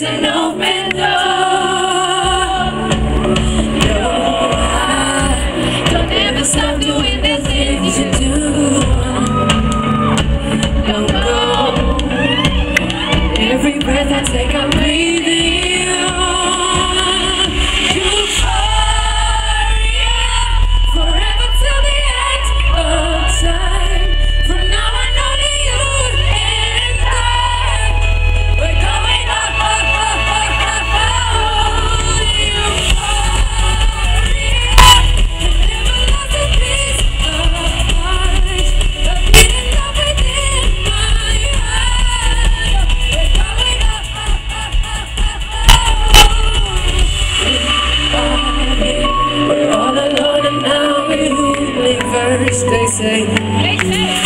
reason no church, they say. They say.